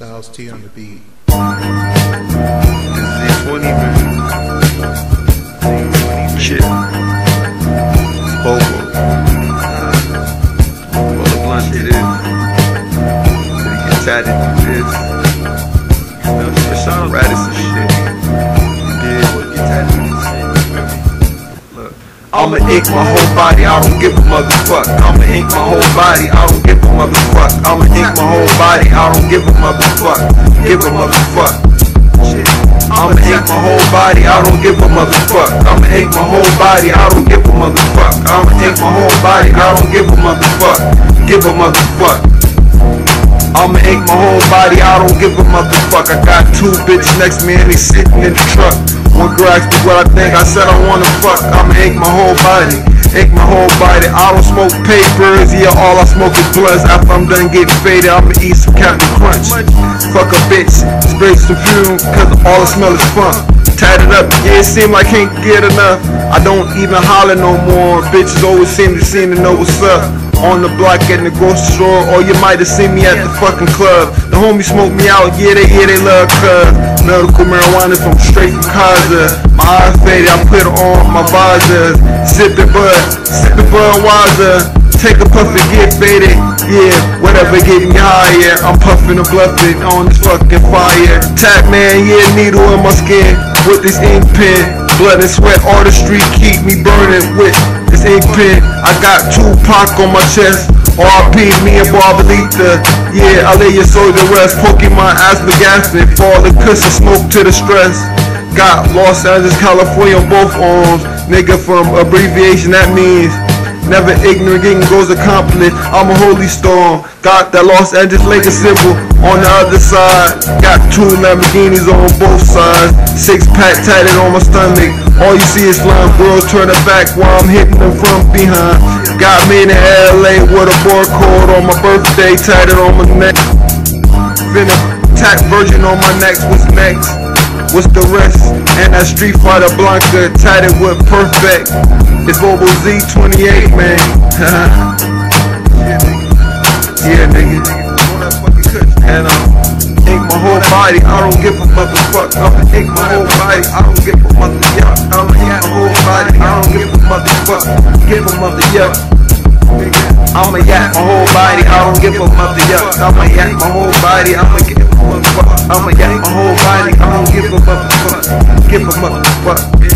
Styles T on the beat. This is 20 man. Shit. Bobo. Roll a blunt this. Till get tatted to this. You know, Radisson shit. I'ma ink my whole body, I don't give a motherfuck. I'ma ink my whole body, I don't give a motherfuck. I'ma ink my whole body, I don't give a motherfuck. Give a motherfuck. I'ma ink my whole body, I don't give a motherfuck. I'ma ink my whole body, I don't give a motherfuck. I'ma ink my whole body, I don't give a motherfuck. Give a motherfuck. I'ma ink my whole body, I don't give a motherfuck. I got two bitches next to me and they sitting in the truck. One girl asked me what I think, I said I wanna fuck. I'ma ink my whole body, ink my whole body. I don't smoke papers, yeah, all I smoke is blunts. After I'm done getting faded, I'ma eat some Captain Crunch. Fuck a bitch, spray some fume, cause all I smell is funk. Tatted up, yeah, it seem like can't get enough. I don't even holler no more. Bitches always seem to seem to know what's up. On the block at the grocery store, or you might have seen me at the fucking club. The homies smoke me out, yeah, they, yeah, they love cuz. Medical marijuana from straight from Kaza. My eyes faded, I put it on my visors. Sipping bud, sipping Budweiser. Take a puff and get faded, yeah, whatever get me higher. I'm puffing and bluffing on this fucking fire. Tap man, yeah, needle in my skin with this ink pen. Blood and sweat, artistry keep me burning with this ink pen. I got Tupac on my chest. RP, me and Barbalita. Yeah, I lay your soul to rest. Pokemon, asthma, gasping. Fall the cuss and smoke to the stress. Got Los Angeles, California on both arms. Nigga from abbreviation, that means Never ignorant, getting goes accomplished. I'm a holy storm. Got that Los Angeles Lakers symbol on the other side. Got two Lamborghinis on both sides. Six pack tatted on my stomach. All you see is slime girls turning back while I'm hitting them from behind. Got me in LA with a barcode on my birthday tatted on my neck. Finna tat virgin on my neck. What's next? What's the rest? And that Street Fighter Blanka tatted with perfect. It's Bobo Z28, man. yeah, nigga. And um, ink my whole body. I don't give a motherfucker. I'ma ink my whole body. I don't give a mother yuck. I'ma ink my whole body. I don't give a motherfucker. Give a mother yuck. I'ma yak my whole body, I don't give a mother yuck. I'ma yak my whole body, I'ma give a motherfucker. I'ma yak my whole I give a motherfucker. Give a motherfucker.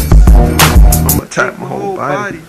I'ma tap my whole body.